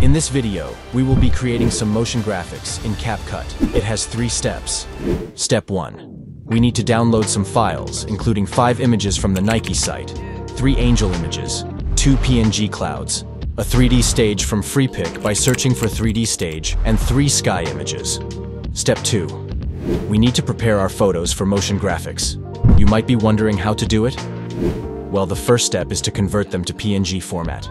In this video, we will be creating some motion graphics in CapCut. It has three steps. Step 1. We need to download some files, including five images from the Nike site, three angel images, two PNG clouds, a 3D stage from Freepik by searching for 3D stage, and three sky images. Step 2. We need to prepare our photos for motion graphics. You might be wondering how to do it? Well, the first step is to convert them to PNG format.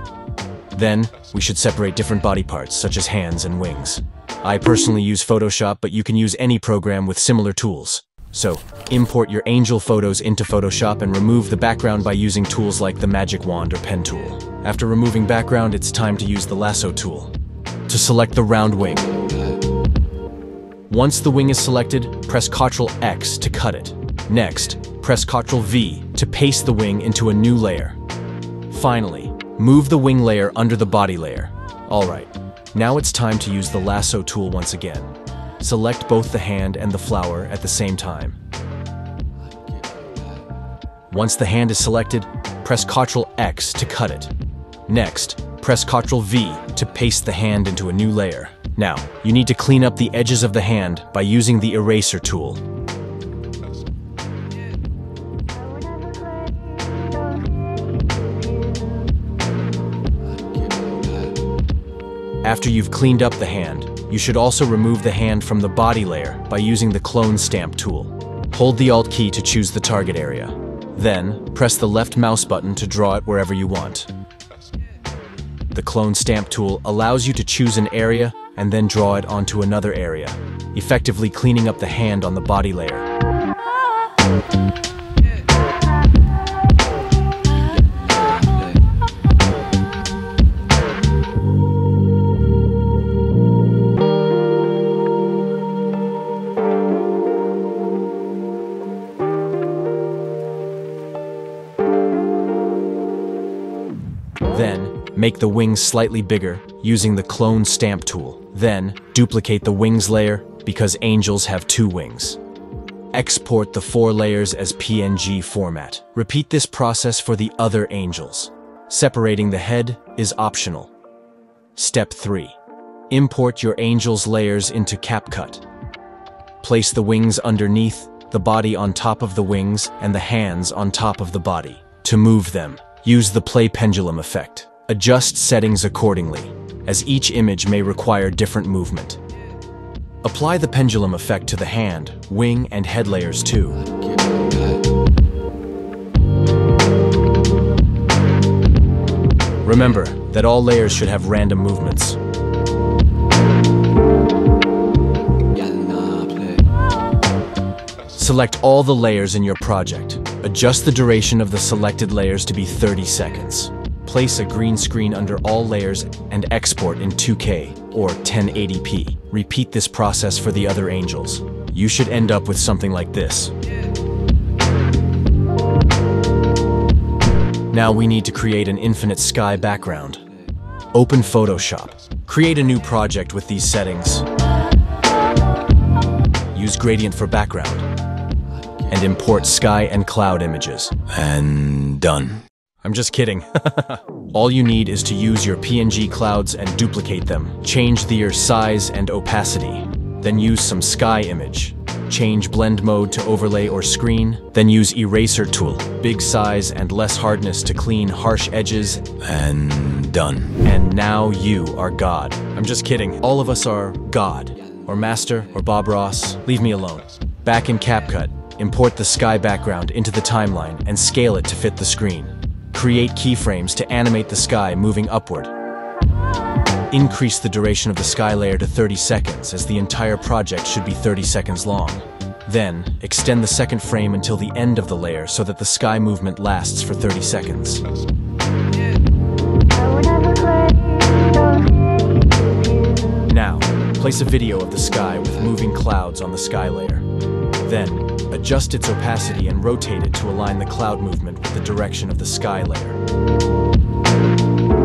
Then, we should separate different body parts, such as hands and wings. I personally use Photoshop, but you can use any program with similar tools. So, import your angel photos into Photoshop and remove the background by using tools like the magic wand or pen tool. After removing background, it's time to use the lasso tool. To select the round wing. Once the wing is selected, press Ctrl X to cut it. Next, press Ctrl V to paste the wing into a new layer. Finally, Move the wing layer under the body layer. Alright, now it's time to use the lasso tool once again. Select both the hand and the flower at the same time. Once the hand is selected, press Ctrl X to cut it. Next, press Ctrl V to paste the hand into a new layer. Now, you need to clean up the edges of the hand by using the eraser tool. After you've cleaned up the hand, you should also remove the hand from the body layer by using the clone stamp tool. Hold the Alt key to choose the target area. Then, press the left mouse button to draw it wherever you want. The clone stamp tool allows you to choose an area and then draw it onto another area, effectively cleaning up the hand on the body layer. Make the wings slightly bigger using the clone stamp tool. Then, duplicate the wings layer because angels have two wings. Export the four layers as PNG format. Repeat this process for the other angels. Separating the head is optional. Step 3. Import your angel's layers into CapCut. Place the wings underneath, the body on top of the wings, and the hands on top of the body. To move them, Use the play pendulum effect. Adjust settings accordingly, as each image may require different movement. Apply the pendulum effect to the hand, wing, and head layers too. Remember that all layers should have random movements. Select all the layers in your project. Adjust the duration of the selected layers to be 30 seconds. Place a green screen under all layers and export in 2K or 1080p. Repeat this process for the other angels. You should end up with something like this. Now we need to create an infinite sky background. Open Photoshop. Create a new project with these settings. Use gradient for background and import sky and cloud images. And done. I'm just kidding. All you need is to use your PNG clouds and duplicate them. Change their size and opacity. Then use some sky image. Change blend mode to overlay or screen. Then use eraser tool. Big size and less hardness to clean harsh edges. And done. And now you are God. I'm just kidding. All of us are God. Or Master, or Bob Ross. Leave me alone. Back in CapCut, Import the sky background into the timeline and scale it to fit the screen. Create keyframes to animate the sky moving upward. Increase the duration of the sky layer to 30 seconds as the entire project should be 30 seconds long. Then, extend the second frame until the end of the layer so that the sky movement lasts for 30 seconds. Now, place a video of the sky with moving clouds on the sky layer. Then, Adjust its opacity and rotate it to align the cloud movement with the direction of the sky layer.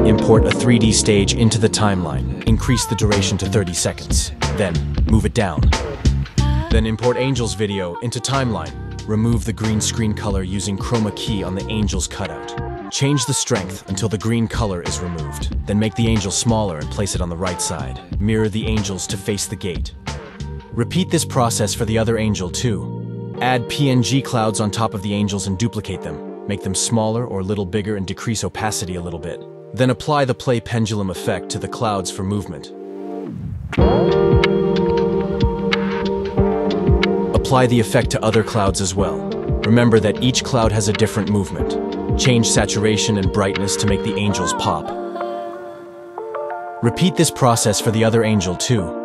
Import a 3D stage into the timeline. Increase the duration to 30 seconds. Then, move it down. Then import Angel's video into timeline. Remove the green screen color using chroma key on the Angel's cutout. Change the strength until the green color is removed. Then make the angel smaller and place it on the right side. Mirror the angels to face the gate. Repeat this process for the other angel too. Add PNG clouds on top of the angels and duplicate them. Make them smaller or a little bigger and decrease opacity a little bit. Then apply the play pendulum effect to the clouds for movement. Apply the effect to other clouds as well. Remember that each cloud has a different movement. Change saturation and brightness to make the angels pop. Repeat this process for the other angel too.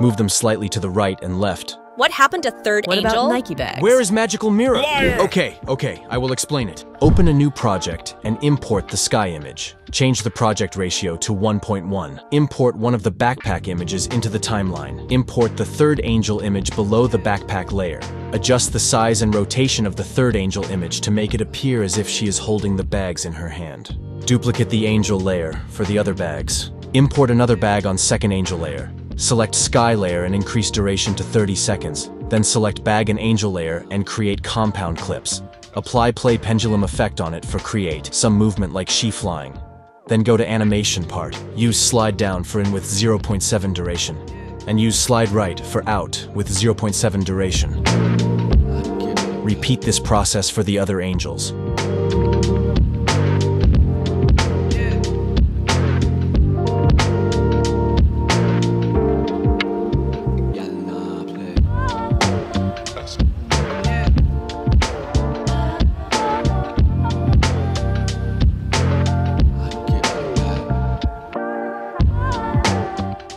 Move them slightly to the right and left. What happened to third What angel? about Nike bags? Where is Magical Mirror? Okay, okay, I will explain it. Open a new project and import the sky image. Change the project ratio to 1.1. Import one of the backpack images into the timeline. Import the third angel image below the backpack layer. Adjust the size and rotation of the third angel image to make it appear as if she is holding the bags in her hand. Duplicate the angel layer for the other bags. Import another bag on second angel layer. Select Sky layer and increase duration to 30 seconds. Then select Bag and Angel layer and create compound clips. Apply Play Pendulum effect on it for create some movement like she flying. Then go to Animation part. Use Slide down for in with 0.7 duration. And use Slide right for out with 0.7 duration. Repeat this process for the other angels.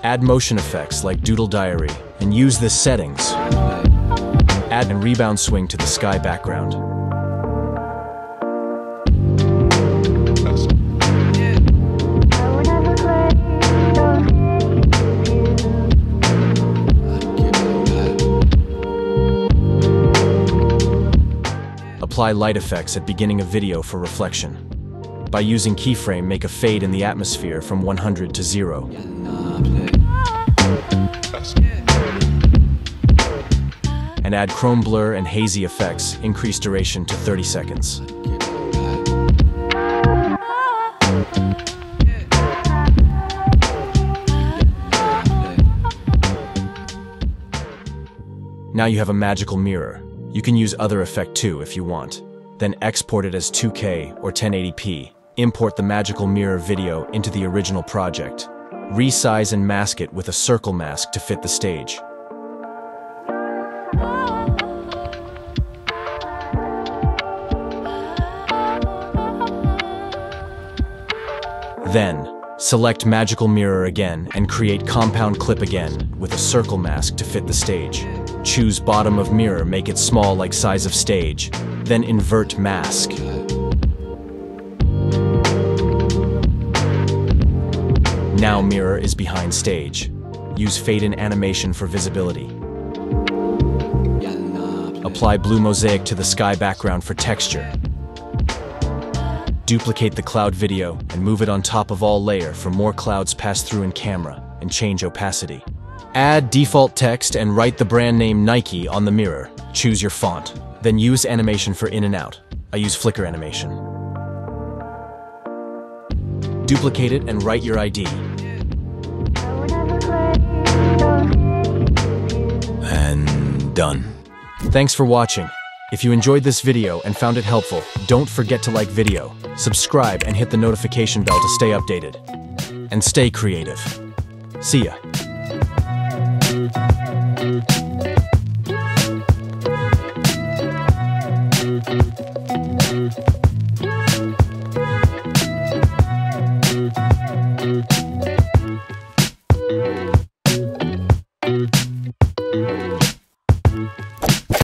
Add motion effects like Doodle Diary and use the settings. Add and rebound swing to the sky background. Apply light effects at beginning of video for reflection. By using keyframe, make a fade in the atmosphere from 100 to 0. And add chrome blur and hazy effects, increase duration to 30 seconds. Now you have a magical mirror. You can use other effect too if you want. Then export it as 2K or 1080p. Import the magical mirror video into the original project. Resize and mask it with a circle mask to fit the stage. Then, select Magical Mirror again and create Compound Clip again with a circle mask to fit the stage. Choose Bottom of Mirror, make it small like size of stage. Then invert Mask. Now Mirror is behind stage. Use Fade in Animation for visibility. Apply Blue Mosaic to the sky background for texture. Duplicate the cloud video and move it on top of all layer for more clouds pass through in camera and change opacity. Add default text and write the brand name Nike on the mirror. Choose your font. Then use animation for in and out. I use flicker animation. Duplicate it and write your ID. Done. Thanks for watching. If you enjoyed this video and found it helpful, don't forget to like video, subscribe, and hit the notification bell to stay updated. And stay creative. See ya.